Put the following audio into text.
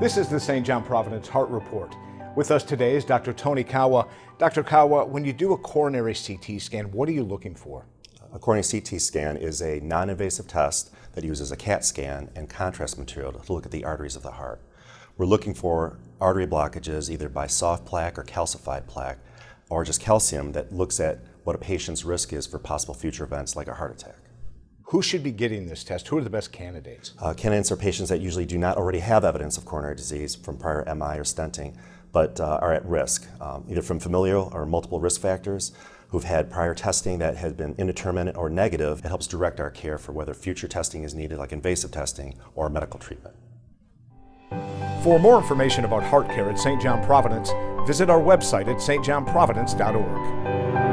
This is the St. John Providence Heart Report. With us today is Dr. Tony Kawa. Dr. Kawa, when you do a coronary CT scan, what are you looking for? A coronary CT scan is a non-invasive test that uses a CAT scan and contrast material to look at the arteries of the heart. We're looking for artery blockages either by soft plaque or calcified plaque, or just calcium that looks at what a patient's risk is for possible future events like a heart attack. Who should be getting this test? Who are the best candidates? Uh, candidates are patients that usually do not already have evidence of coronary disease from prior MI or stenting, but uh, are at risk, um, either from familial or multiple risk factors, who've had prior testing that has been indeterminate or negative. It helps direct our care for whether future testing is needed, like invasive testing or medical treatment. For more information about heart care at St. John Providence, visit our website at stjohnprovidence.org.